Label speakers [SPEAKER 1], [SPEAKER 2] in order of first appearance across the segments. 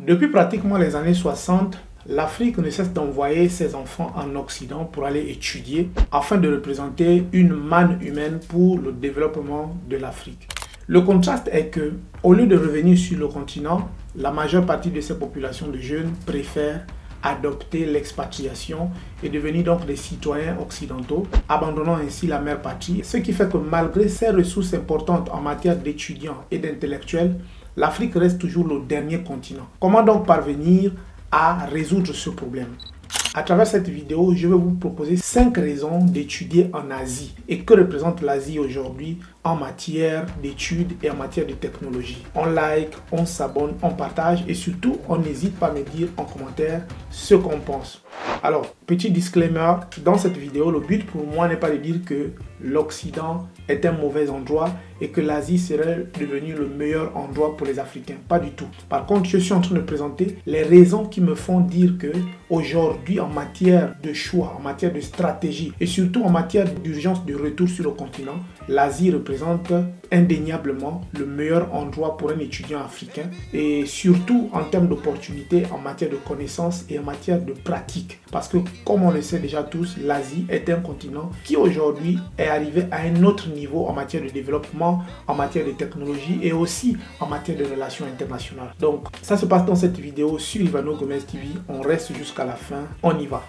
[SPEAKER 1] Depuis pratiquement les années 60, l'Afrique ne cesse d'envoyer ses enfants en Occident pour aller étudier afin de représenter une manne humaine pour le développement de l'Afrique. Le contraste est que, au lieu de revenir sur le continent, la majeure partie de ces populations de jeunes préfèrent adopter l'expatriation et devenir donc des citoyens occidentaux, abandonnant ainsi la mère patrie. Ce qui fait que malgré ces ressources importantes en matière d'étudiants et d'intellectuels, l'Afrique reste toujours le dernier continent. Comment donc parvenir à résoudre ce problème? À travers cette vidéo, je vais vous proposer 5 raisons d'étudier en Asie et que représente l'Asie aujourd'hui en matière d'études et en matière de technologie. On like, on s'abonne, on partage et surtout on n'hésite pas à me dire en commentaire ce qu'on pense. Alors, petit disclaimer, dans cette vidéo, le but pour moi n'est pas de dire que l'Occident est un mauvais endroit et que l'Asie serait devenue le meilleur endroit pour les Africains. Pas du tout. Par contre, je suis en train de présenter les raisons qui me font dire que aujourd'hui, en matière de choix, en matière de stratégie et surtout en matière d'urgence de retour sur le continent, l'Asie représente indéniablement le meilleur endroit pour un étudiant africain et surtout en termes d'opportunités en matière de connaissances et en matière de pratique. Parce que comme on le sait déjà tous, l'Asie est un continent qui aujourd'hui est arrivé à un autre niveau en matière de développement, en matière de technologie et aussi en matière de relations internationales. Donc ça se passe dans cette vidéo sur Ivano Gomez TV. On reste jusqu'à la fin. On y va.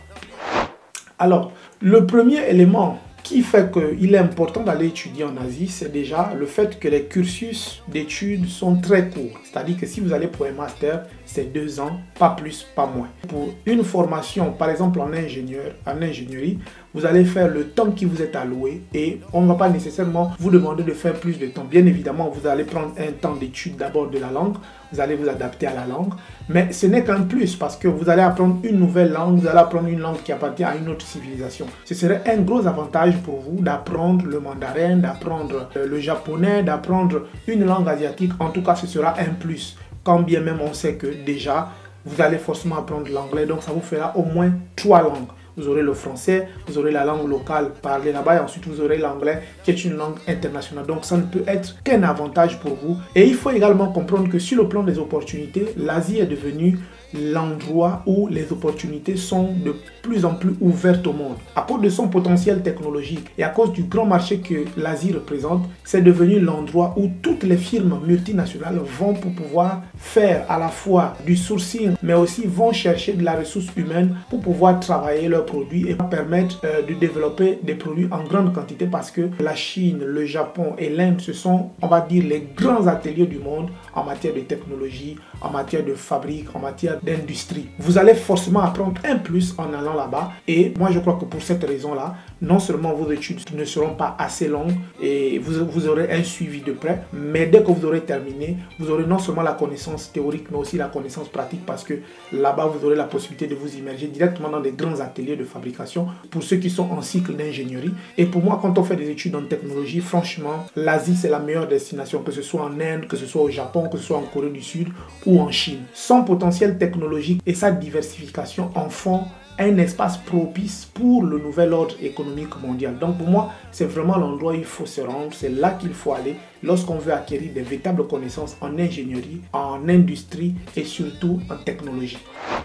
[SPEAKER 1] Alors, le premier élément qui fait qu'il est important d'aller étudier en Asie, c'est déjà le fait que les cursus d'études sont très courts. C'est-à-dire que si vous allez pour un master, c'est deux ans, pas plus, pas moins. Pour une formation, par exemple en ingénieur, en ingénierie, vous allez faire le temps qui vous est alloué et on ne va pas nécessairement vous demander de faire plus de temps. Bien évidemment, vous allez prendre un temps d'étude d'abord de la langue, vous allez vous adapter à la langue, mais ce n'est qu'un plus parce que vous allez apprendre une nouvelle langue, vous allez apprendre une langue qui appartient à une autre civilisation. Ce serait un gros avantage pour vous d'apprendre le mandarin, d'apprendre euh, le japonais, d'apprendre une langue asiatique. En tout cas, ce sera un plus. Quand bien même on sait que déjà, vous allez forcément apprendre l'anglais, donc ça vous fera au moins trois langues vous aurez le français, vous aurez la langue locale parlée là-bas et ensuite vous aurez l'anglais qui est une langue internationale. Donc ça ne peut être qu'un avantage pour vous. Et il faut également comprendre que sur le plan des opportunités, l'Asie est devenue l'endroit où les opportunités sont de plus en plus ouvertes au monde. À cause de son potentiel technologique et à cause du grand marché que l'Asie représente, c'est devenu l'endroit où toutes les firmes multinationales vont pour pouvoir faire à la fois du sourcing, mais aussi vont chercher de la ressource humaine pour pouvoir travailler leurs produits et permettre euh, de développer des produits en grande quantité parce que la Chine, le Japon et l'Inde, ce sont, on va dire, les grands ateliers du monde en matière de technologie, en matière de fabrique, en matière d'industrie. Vous allez forcément apprendre un plus en allant là-bas. Et moi, je crois que pour cette raison-là, non seulement vos études ne seront pas assez longues et vous, vous aurez un suivi de près, mais dès que vous aurez terminé, vous aurez non seulement la connaissance théorique, mais aussi la connaissance pratique parce que là-bas, vous aurez la possibilité de vous immerger directement dans des grands ateliers de fabrication pour ceux qui sont en cycle d'ingénierie. Et pour moi, quand on fait des études en technologie, franchement, l'Asie, c'est la meilleure destination, que ce soit en Inde, que ce soit au Japon, que ce soit en Corée du Sud ou en Chine. Son potentiel technologique et sa diversification en font un espace propice pour le nouvel ordre économique mondial. Donc pour moi, c'est vraiment l'endroit où il faut se rendre, c'est là qu'il faut aller lorsqu'on veut acquérir des véritables connaissances en ingénierie, en industrie et surtout en technologie.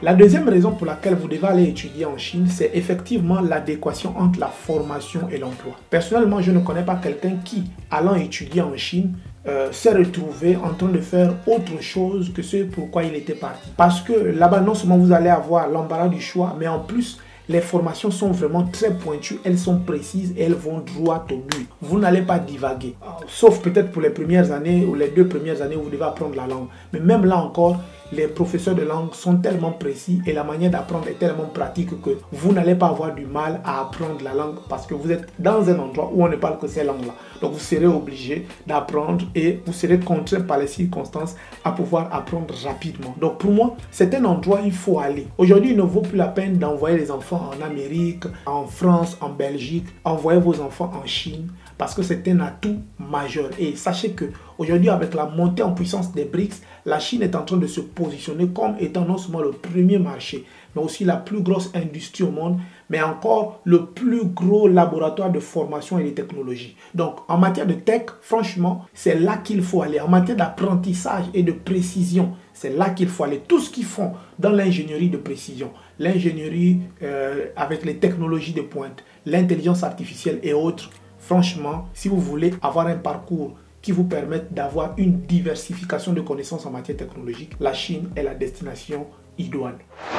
[SPEAKER 1] La deuxième raison pour laquelle vous devez aller étudier en Chine, c'est effectivement l'adéquation entre la formation et l'emploi. Personnellement, je ne connais pas quelqu'un qui, allant étudier en Chine, euh, s'est retrouvé en train de faire autre chose que ce pourquoi il était parti. Parce que là-bas, non seulement vous allez avoir l'embarras du choix, mais en plus, les formations sont vraiment très pointues, elles sont précises elles vont droit au but. Vous n'allez pas divaguer. Sauf peut-être pour les premières années ou les deux premières années où vous devez apprendre la langue. Mais même là encore, les professeurs de langue sont tellement précis et la manière d'apprendre est tellement pratique que vous n'allez pas avoir du mal à apprendre la langue parce que vous êtes dans un endroit où on ne parle que ces langues-là. Donc vous serez obligé d'apprendre et vous serez contraint par les circonstances à pouvoir apprendre rapidement. Donc pour moi, c'est un endroit où il faut aller. Aujourd'hui, il ne vaut plus la peine d'envoyer les enfants en Amérique, en France, en Belgique. Envoyez vos enfants en Chine parce que c'est un atout Et sachez que aujourd'hui, avec la montée en puissance des BRICS, la Chine est en train de se positionner comme étant non seulement le premier marché, mais aussi la plus grosse industrie au monde, mais encore le plus gros laboratoire de formation et de technologie. Donc, en matière de tech, franchement, c'est là qu'il faut aller. En matière d'apprentissage et de précision, C'est là qu'il faut aller. Tout ce qu'ils font dans l'ingénierie de précision, l'ingénierie euh, avec les technologies de pointe, l'intelligence artificielle et autres, franchement, si vous voulez avoir un parcours qui vous permette d'avoir une diversification de connaissances en matière technologique, la Chine est la destination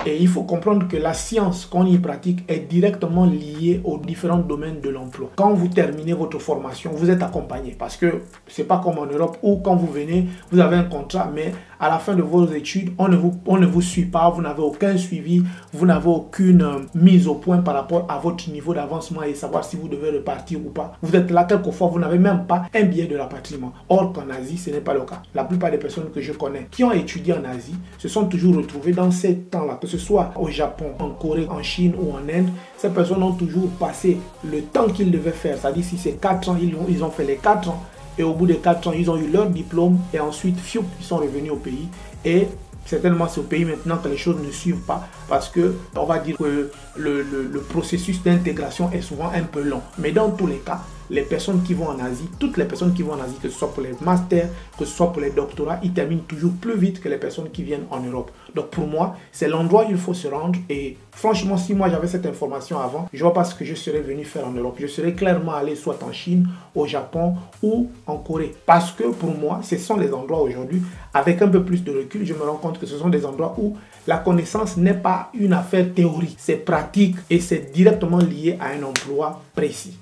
[SPEAKER 1] Et il faut comprendre que la science qu'on y pratique est directement liée aux différents domaines de l'emploi. Quand vous terminez votre formation, vous êtes accompagné parce que c'est pas comme en Europe où quand vous venez, vous avez un contrat, mais à la fin de vos études, on ne vous, on ne vous suit pas, vous n'avez aucun suivi, vous n'avez aucune euh, mise au point par rapport à votre niveau d'avancement et savoir si vous devez repartir ou pas. Vous êtes là quelquefois, vous n'avez même pas un billet de rapatriement. Or qu'en Asie, ce n'est pas le cas. La plupart des personnes que je connais qui ont étudié en Asie se sont toujours retrouvées dans ces temps-là, que ce soit au Japon, en Corée, en Chine ou en Inde. Ces personnes ont toujours passé le temps qu'ils devaient faire. C'est-à-dire si c'est 4 ans, ils ont, ils ont fait les 4 ans et au bout de 4 ans, ils ont eu leur diplôme et ensuite, fiou, ils sont revenus au pays. Et certainement, c'est au pays maintenant que les choses ne suivent pas parce que, on va dire que le, le processus d'intégration est souvent un peu long. Mais dans tous les cas, les personnes qui vont en Asie, toutes les personnes qui vont en Asie, que ce soit pour les masters, que ce soit pour les doctorats, ils terminent toujours plus vite que les personnes qui viennent en Europe. Donc pour moi, c'est l'endroit où il faut se rendre. Et franchement, si moi j'avais cette information avant, je vois pas ce que je serais venu faire en Europe. Je serais clairement allé soit en Chine, au Japon ou en Corée. Parce que pour moi, ce sont les endroits aujourd'hui, avec un peu plus de recul, je me rends compte que ce sont des endroits où la connaissance n'est pas une affaire théorique, c'est pratique et c'est directement lié à un emploi précis.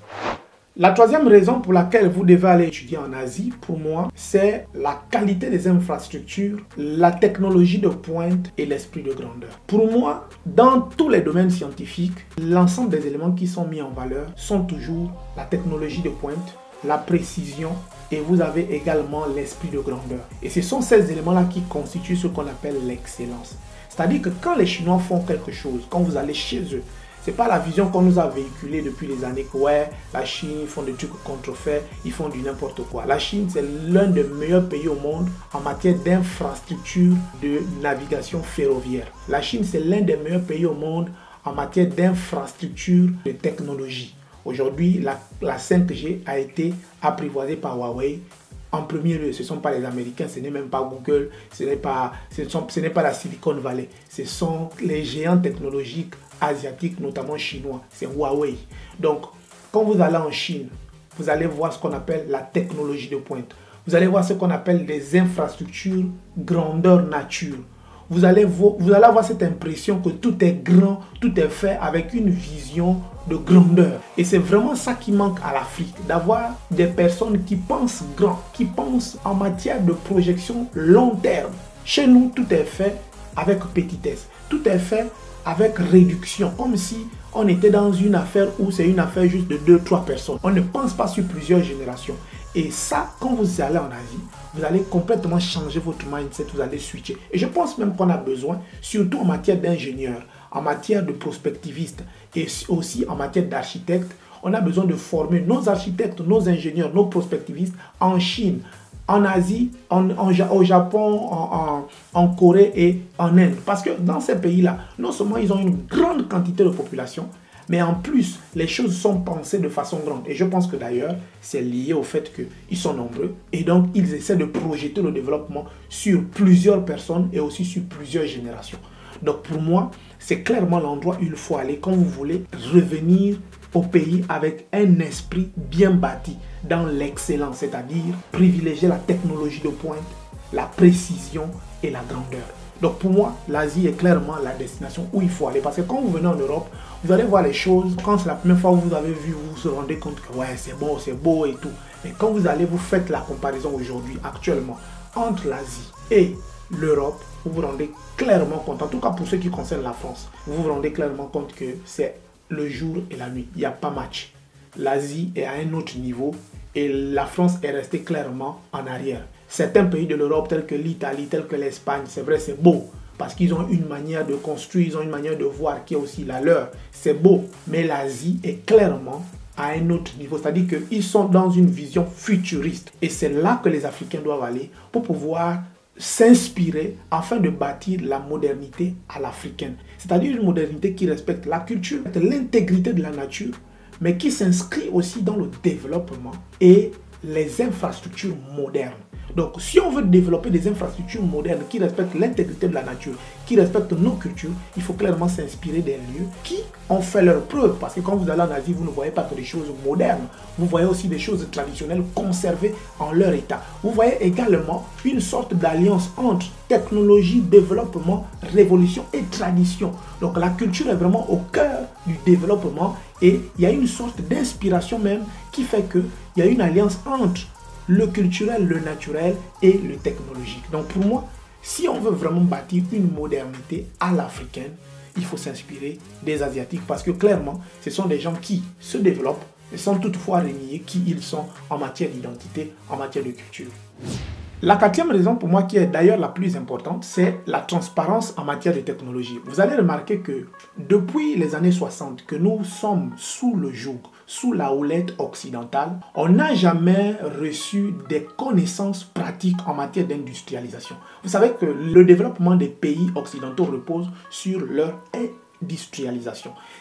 [SPEAKER 1] La troisième raison pour laquelle vous devez aller étudier en Asie, pour moi, c'est la qualité des infrastructures, la technologie de pointe et l'esprit de grandeur. Pour moi, dans tous les domaines scientifiques, l'ensemble des éléments qui sont mis en valeur sont toujours la technologie de pointe, la précision et vous avez également l'esprit de grandeur. Et ce sont ces éléments-là qui constituent ce qu'on appelle l'excellence. C'est-à-dire que quand les Chinois font quelque chose, quand vous allez chez eux, c'est pas la vision qu'on nous a véhiculée depuis les années que ouais, la Chine, ils font des trucs contrefaits, ils font du n'importe quoi. La Chine, c'est l'un des meilleurs pays au monde en matière d'infrastructure de navigation ferroviaire. La Chine, c'est l'un des meilleurs pays au monde en matière d'infrastructure de technologie. Aujourd'hui, la, la 5G a été apprivoisée par Huawei en premier lieu, ce ne sont pas les Américains, ce n'est même pas Google, ce n'est pas, ce n'est pas la Silicon Valley, ce sont les géants technologiques asiatiques, notamment chinois, c'est Huawei. Donc, quand vous allez en Chine, vous allez voir ce qu'on appelle la technologie de pointe. Vous allez voir ce qu'on appelle des infrastructures grandeur nature. Vous allez, vous allez avoir cette impression que tout est grand, tout est fait avec une vision de grandeur. Et c'est vraiment ça qui manque à l'Afrique, d'avoir des personnes qui pensent grand, qui pensent en matière de projection long terme. Chez nous, tout est fait avec petitesse. Tout est fait avec réduction, comme si on était dans une affaire où c'est une affaire juste de 2-3 personnes. On ne pense pas sur plusieurs générations. Et ça, quand vous allez en Asie, vous allez complètement changer votre mindset, vous allez switcher. Et je pense même qu'on a besoin, surtout en matière d'ingénieurs, en matière de prospectivistes et aussi en matière d'architectes, on a besoin de former nos architectes, nos ingénieurs, nos prospectivistes en Chine, en Asie, en, au Japon, en, en, Corée et en Inde. Parce que dans ces pays-là, non seulement ils ont une grande quantité de population, mais en plus, les choses sont pensées de façon grande. Et je pense que d'ailleurs, c'est lié au fait qu'ils sont nombreux. Et donc, ils essaient de projeter le développement sur plusieurs personnes et aussi sur plusieurs générations. Donc, pour moi, c'est clairement l'endroit où il faut aller quand vous voulez revenir au pays avec un esprit bien bâti dans l'excellence, c'est-à-dire privilégier la technologie de pointe, la précision et la grandeur. Donc pour moi, l'Asie est clairement la destination où il faut aller. Parce que quand vous venez en Europe, vous allez voir les choses. Quand c'est la première fois que vous avez vu, vous vous rendez compte que ouais, c'est beau, c'est beau et tout. Mais quand vous allez, vous faites la comparaison aujourd'hui, actuellement, entre l'Asie et l'Europe, vous vous rendez clairement compte, en tout cas pour ceux qui concernent la France, vous vous rendez clairement compte que c'est le jour et la nuit. Il n'y a pas match. L'Asie est à un autre niveau et la France est restée clairement en arrière. Certains pays de l'Europe, tels que l'Italie, tels que l'Espagne, c'est vrai, c'est beau. Parce qu'ils ont une manière de construire, ils ont une manière de voir qui est aussi la leur. C'est beau. Mais l'Asie est clairement à un autre niveau. C'est-à-dire qu'ils sont dans une vision futuriste. Et c'est là que les Africains doivent aller pour pouvoir s'inspirer afin de bâtir la modernité à l'africaine. C'est-à-dire une modernité qui respecte la culture, l'intégrité de la nature, mais qui s'inscrit aussi dans le développement et les infrastructures modernes. Donc, si on veut développer des infrastructures modernes qui respectent l'intégrité de la nature, qui respectent nos cultures, il faut clairement s'inspirer des lieux qui ont fait leur preuve. Parce que quand vous allez en Asie, vous ne voyez pas que des choses modernes. Vous voyez aussi des choses traditionnelles conservées en leur état. Vous voyez également une sorte d'alliance entre technologie, développement, révolution et tradition. Donc, la culture est vraiment au cœur du développement et il y a une sorte d'inspiration même qui fait qu'il y a une alliance entre le culturel, le naturel et le technologique. Donc pour moi, si on veut vraiment bâtir une modernité à l'africaine, il faut s'inspirer des Asiatiques parce que clairement, ce sont des gens qui se développent et sans toutefois renier qui ils sont en matière d'identité, en matière de culture. La quatrième raison pour moi qui est d'ailleurs la plus importante, c'est la transparence en matière de technologie. Vous allez remarquer que depuis les années 60 que nous sommes sous le joug, sous la houlette occidentale, on n'a jamais reçu des connaissances pratiques en matière d'industrialisation. Vous savez que le développement des pays occidentaux repose sur leur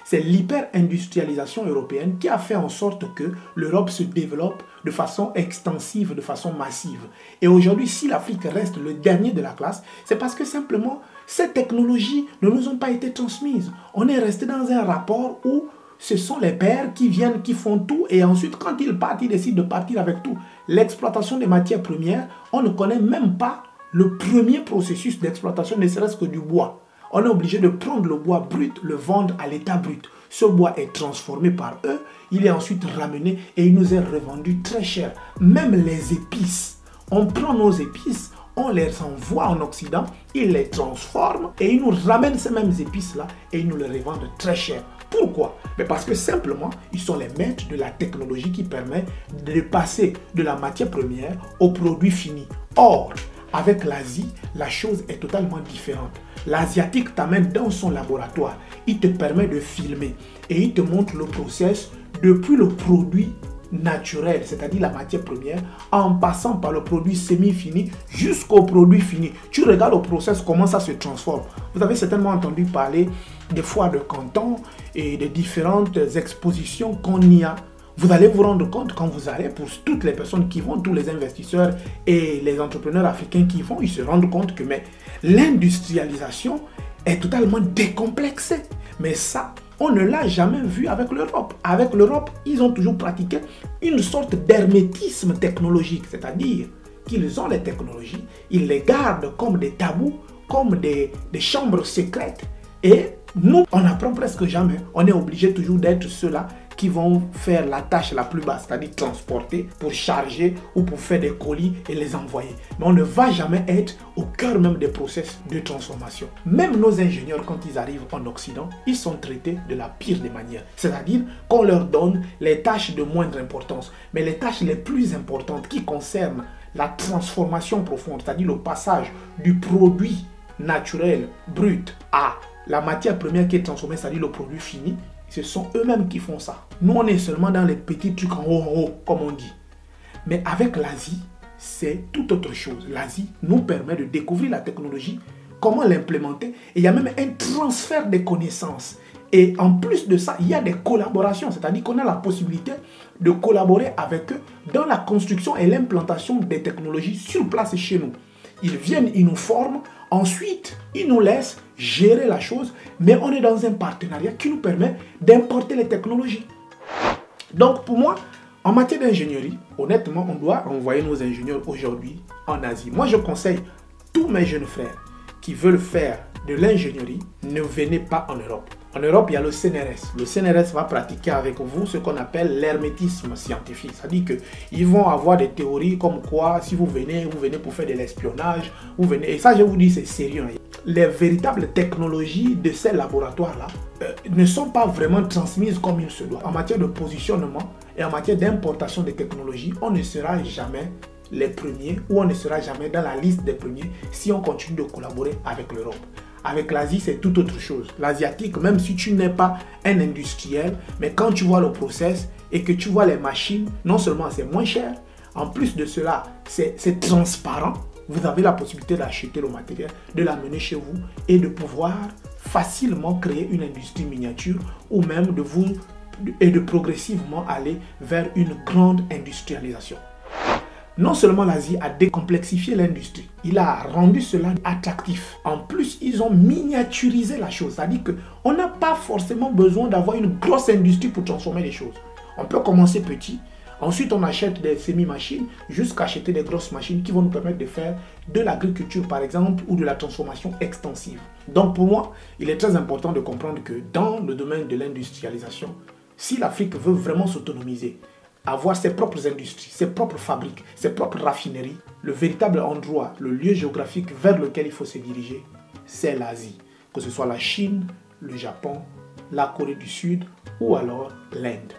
[SPEAKER 1] C'est l'hyper-industrialisation européenne qui a fait en sorte que l'Europe se développe de façon extensive, de façon massive. Et aujourd'hui, si l'Afrique reste le dernier de la classe, c'est parce que simplement ces technologies ne nous ont pas été transmises. On est resté dans un rapport où ce sont les pères qui viennent, qui font tout, et ensuite, quand ils partent, ils décident de partir avec tout. L'exploitation des matières premières, on ne connaît même pas le premier processus d'exploitation, ne serait-ce que du bois on est obligé de prendre le bois brut, le vendre à l'état brut. Ce bois est transformé par eux, il est ensuite ramené et il nous est revendu très cher. Même les épices, on prend nos épices, on les envoie en Occident, ils les transforment et ils nous ramènent ces mêmes épices-là et ils nous les revendent très cher. Pourquoi? Parce que simplement, ils sont les maîtres de la technologie qui permet de passer de la matière première au produit fini. Or, avec l'Asie, la chose est totalement différente. L'Asiatique t'amène dans son laboratoire. Il te permet de filmer et il te montre le process depuis le produit naturel, c'est-à-dire la matière première, en passant par le produit semi-fini jusqu'au produit fini. Tu regardes le process, comment ça se transforme. Vous avez certainement entendu parler des foires de canton et des différentes expositions qu'on y a vous allez vous rendre compte quand vous allez, pour toutes les personnes qui vont, tous les investisseurs et les entrepreneurs africains qui vont, ils se rendent compte que l'industrialisation est totalement décomplexée. Mais ça, on ne l'a jamais vu avec l'Europe. Avec l'Europe, ils ont toujours pratiqué une sorte d'hermétisme technologique, c'est-à-dire qu'ils ont les technologies, ils les gardent comme des tabous, comme des, des chambres secrètes. Et nous, on n'apprend presque jamais. On est obligé toujours d'être ceux-là qui vont faire la tâche la plus basse, c'est-à-dire transporter pour charger ou pour faire des colis et les envoyer. Mais on ne va jamais être au cœur même des process de transformation. Même nos ingénieurs, quand ils arrivent en Occident, ils sont traités de la pire des manières. C'est-à-dire qu'on leur donne les tâches de moindre importance, mais les tâches les plus importantes qui concernent la transformation profonde, c'est-à-dire le passage du produit naturel brut à la matière première qui est transformée, c'est-à-dire le produit fini, ce sont eux-mêmes qui font ça. Nous, on est seulement dans les petits trucs en haut, comme on dit. Mais avec l'Asie, c'est tout autre chose. L'Asie nous permet de découvrir la technologie, comment l'implémenter. Et il y a même un transfert des connaissances. Et en plus de ça, il y a des collaborations, c'est-à-dire qu'on a la possibilité de collaborer avec eux dans la construction et l'implantation des technologies sur place chez nous. Ils viennent, ils nous forment, ensuite, ils nous laissent gérer la chose, mais on est dans un partenariat qui nous permet d'importer les technologies. Donc pour moi, en matière d'ingénierie, honnêtement, on doit envoyer nos ingénieurs aujourd'hui en Asie. Moi, je conseille tous mes jeunes frères qui veulent faire de l'ingénierie, ne venez pas en Europe. En Europe, il y a le CNRS. Le CNRS va pratiquer avec vous ce qu'on appelle l'hermétisme scientifique. C'est-à-dire qu'ils vont avoir des théories comme quoi, si vous venez, vous venez pour faire de l'espionnage, vous venez. Et ça, je vous dis, c'est sérieux. Les véritables technologies de ces laboratoires-là euh, ne sont pas vraiment transmises comme il se doit. En matière de positionnement et en matière d'importation des technologies, on ne sera jamais les premiers ou on ne sera jamais dans la liste des premiers si on continue de collaborer avec l'Europe. Avec l'Asie, c'est tout autre chose. L'asiatique, même si tu n'es pas un industriel, mais quand tu vois le process et que tu vois les machines, non seulement c'est moins cher, en plus de cela, c'est transparent. Vous avez la possibilité d'acheter le matériel, de l'amener chez vous et de pouvoir facilement créer une industrie miniature ou même de vous et de progressivement aller vers une grande industrialisation. Non seulement l'Asie a décomplexifié l'industrie, il a rendu cela attractif. En plus, ils ont miniaturisé la chose. C'est-à-dire qu'on n'a pas forcément besoin d'avoir une grosse industrie pour transformer les choses. On peut commencer petit. Ensuite, on achète des semi-machines jusqu'à acheter des grosses machines qui vont nous permettre de faire de l'agriculture, par exemple, ou de la transformation extensive. Donc, pour moi, il est très important de comprendre que dans le domaine de l'industrialisation, si l'Afrique veut vraiment s'autonomiser, avoir ses propres industries, ses propres fabriques, ses propres raffineries, le véritable endroit, le lieu géographique vers lequel il faut se diriger, c'est l'Asie. Que ce soit la Chine, le Japon, la Corée du Sud ou alors l'Inde.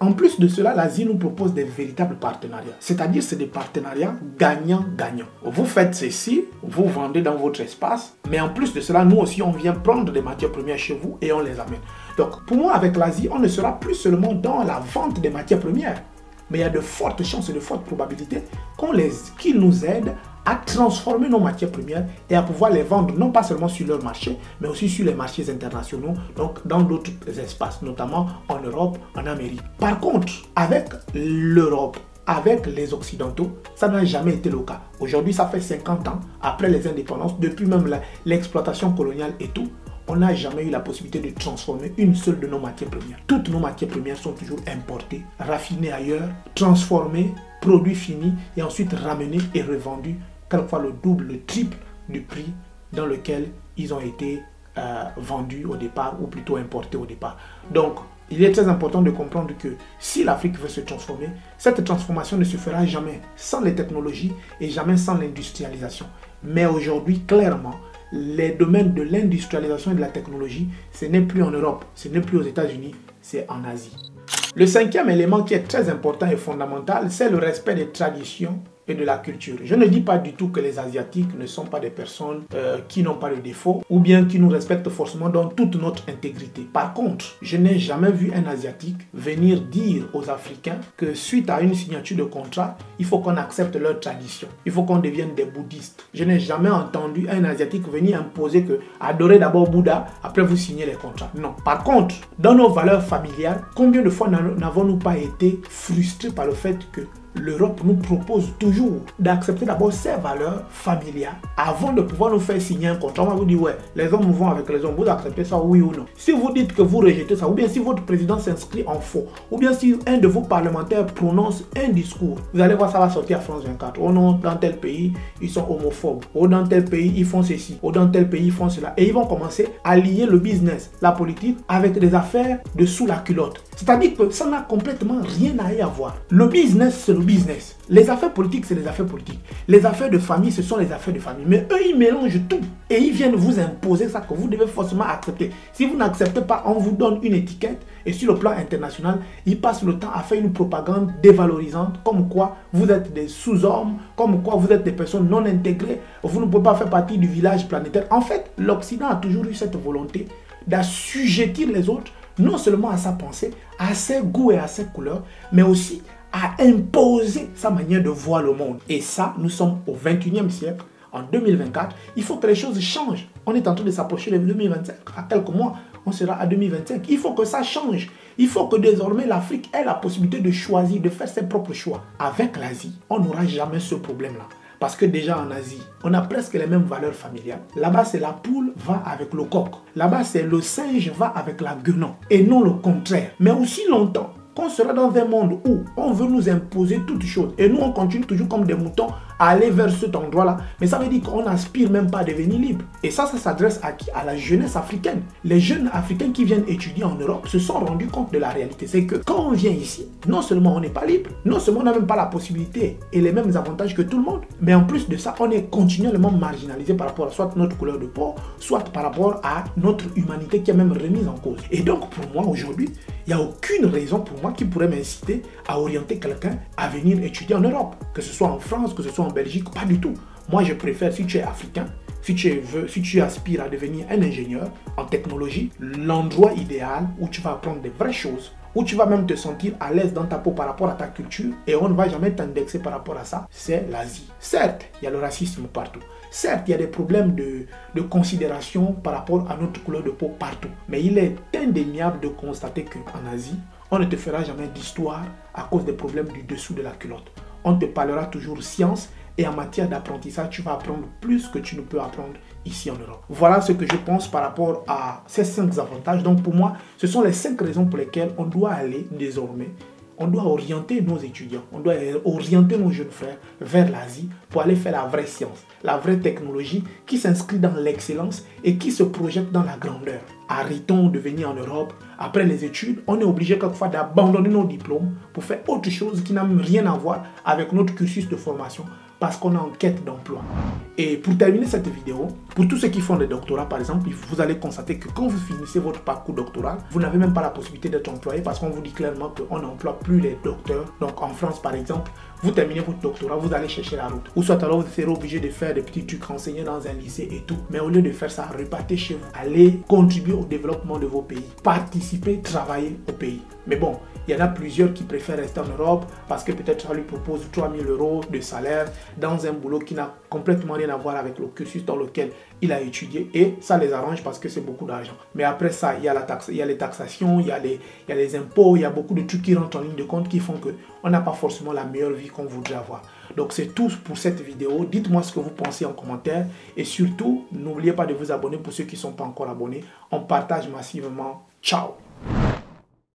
[SPEAKER 1] En plus de cela, l'Asie nous propose des véritables partenariats. C'est-à-dire, c'est des partenariats gagnant-gagnant. Vous faites ceci, vous vendez dans votre espace, mais en plus de cela, nous aussi, on vient prendre des matières premières chez vous et on les amène. Donc, pour moi, avec l'Asie, on ne sera plus seulement dans la vente des matières premières, mais il y a de fortes chances et de fortes probabilités qu'ils nous aident à transformer nos matières premières et à pouvoir les vendre non pas seulement sur leur marché, mais aussi sur les marchés internationaux, donc dans d'autres espaces, notamment en Europe, en Amérique. Par contre, avec l'Europe, avec les Occidentaux, ça n'a jamais été le cas. Aujourd'hui, ça fait 50 ans, après les indépendances, depuis même l'exploitation coloniale et tout, on n'a jamais eu la possibilité de transformer une seule de nos matières premières. Toutes nos matières premières sont toujours importées, raffinées ailleurs, transformées, produits finis et ensuite ramenés et revendus quelquefois le double, le triple du prix dans lequel ils ont été euh, vendus au départ ou plutôt importés au départ. Donc, il est très important de comprendre que si l'Afrique veut se transformer, cette transformation ne se fera jamais sans les technologies et jamais sans l'industrialisation. Mais aujourd'hui, clairement, les domaines de l'industrialisation et de la technologie, ce n'est plus en Europe, ce n'est plus aux États-Unis, c'est en Asie. Le cinquième élément qui est très important et fondamental, c'est le respect des traditions et de la culture. Je ne dis pas du tout que les Asiatiques ne sont pas des personnes euh, qui n'ont pas de défauts ou bien qui nous respectent forcément dans toute notre intégrité. Par contre, je n'ai jamais vu un Asiatique venir dire aux Africains que suite à une signature de contrat, il faut qu'on accepte leur tradition. Il faut qu'on devienne des bouddhistes. Je n'ai jamais entendu un Asiatique venir imposer que adorez d'abord Bouddha, après vous signez les contrats. Non. Par contre, dans nos valeurs familiales, combien de fois n'avons-nous pas été frustrés par le fait que l'Europe nous propose toujours d'accepter d'abord ses valeurs familiales avant de pouvoir nous faire signer un contrat. On va vous dire, ouais, les hommes vont avec les hommes, vous acceptez ça, oui ou non? Si vous dites que vous rejetez ça, ou bien si votre président s'inscrit en faux, ou bien si un de vos parlementaires prononce un discours, vous allez voir, ça va sortir à France 24. Oh non, dans tel pays, ils sont homophobes. Oh, dans tel pays, ils font ceci. Oh, dans tel pays, ils font cela. Et ils vont commencer à lier le business, la politique, avec des affaires de sous la culotte. C'est-à-dire que ça n'a complètement rien à y avoir. Le business, c'est business. Les affaires politiques, c'est les affaires politiques. Les affaires de famille, ce sont les affaires de famille. Mais eux, ils mélangent tout. Et ils viennent vous imposer ça que vous devez forcément accepter. Si vous n'acceptez pas, on vous donne une étiquette. Et sur le plan international, ils passent le temps à faire une propagande dévalorisante, comme quoi vous êtes des sous-hommes, comme quoi vous êtes des personnes non intégrées, vous ne pouvez pas faire partie du village planétaire. En fait, l'Occident a toujours eu cette volonté d'assujettir les autres, non seulement à sa pensée, à ses goûts et à ses couleurs, mais aussi à imposer sa manière de voir le monde. Et ça, nous sommes au 21e siècle, en 2024. Il faut que les choses changent. On est en train de s'approcher de 2025. À quelques mois, on sera à 2025. Il faut que ça change. Il faut que désormais l'Afrique ait la possibilité de choisir, de faire ses propres choix. Avec l'Asie, on n'aura jamais ce problème-là. Parce que déjà en Asie, on a presque les mêmes valeurs familiales. Là-bas, c'est la poule va avec le coq. Là-bas, c'est le singe va avec la guenon. Et non le contraire. Mais aussi longtemps, qu'on sera dans un monde où on veut nous imposer toutes choses. Et nous on continue toujours comme des moutons aller vers cet endroit-là, mais ça veut dire qu'on n'aspire même pas à devenir libre. Et ça, ça s'adresse à qui? À la jeunesse africaine. Les jeunes africains qui viennent étudier en Europe se sont rendus compte de la réalité. C'est que quand on vient ici, non seulement on n'est pas libre, non seulement on n'a même pas la possibilité et les mêmes avantages que tout le monde, mais en plus de ça, on est continuellement marginalisé par rapport à soit notre couleur de peau, soit par rapport à notre humanité qui est même remise en cause. Et donc pour moi aujourd'hui, il n'y a aucune raison pour moi qui pourrait m'inciter à orienter quelqu'un à venir étudier en Europe, que ce soit en France, que ce soit en Belgique, pas du tout. Moi, je préfère, si tu es africain, si tu, veux, si tu aspires à devenir un ingénieur en technologie, l'endroit idéal où tu vas apprendre des vraies choses, où tu vas même te sentir à l'aise dans ta peau par rapport à ta culture et on ne va jamais t'indexer par rapport à ça, c'est l'Asie. Certes, il y a le racisme partout. Certes, il y a des problèmes de, de, considération par rapport à notre couleur de peau partout. Mais il est indéniable de constater qu'en Asie, on ne te fera jamais d'histoire à cause des problèmes du dessous de la culotte. on te parlera toujours science et en matière d'apprentissage, tu vas apprendre plus que tu ne peux apprendre ici en Europe. Voilà ce que je pense par rapport à ces cinq avantages. Donc pour moi, ce sont les cinq raisons pour lesquelles on doit aller désormais on doit orienter nos étudiants, on doit orienter nos jeunes frères vers l'Asie pour aller faire la vraie science, la vraie technologie qui s'inscrit dans l'excellence et qui se projette dans la grandeur. Arrêtons de venir en Europe. Après les études, on est obligé quelquefois d'abandonner nos diplômes pour faire autre chose qui n'a rien à voir avec notre cursus de formation parce qu'on est en quête d'emploi. Et pour terminer cette vidéo, pour tous ceux qui font des doctorats par exemple, vous allez constater que quand vous finissez votre parcours doctoral, vous n'avez même pas la possibilité d'être employé parce qu'on vous dit clairement qu'on n'emploie plus les docteurs. Donc en France par exemple, vous terminez votre doctorat, vous allez chercher la route. Ou soit alors vous serez obligé de faire des petits trucs, renseignés dans un lycée et tout. Mais au lieu de faire ça, repartez chez vous. Allez contribuer au développement de vos pays. Participez, travaillez au pays. Mais bon, il y en a plusieurs qui préfèrent rester en Europe parce que peut-être ça lui propose 3000 euros de salaire dans un boulot qui n'a complètement rien à voir avec le cursus dans lequel il a étudié et ça les arrange parce que c'est beaucoup d'argent. Mais après ça, il y a la taxe, il y a les taxations, il y a les, il y a les impôts, il y a beaucoup de trucs qui rentrent en ligne de compte qui font que on n'a pas forcément la meilleure vie qu'on voudrait avoir. Donc c'est tout pour cette vidéo. Dites-moi ce que vous pensez en commentaire et surtout, n'oubliez pas de vous abonner pour ceux qui ne sont pas encore abonnés. On partage massivement. Ciao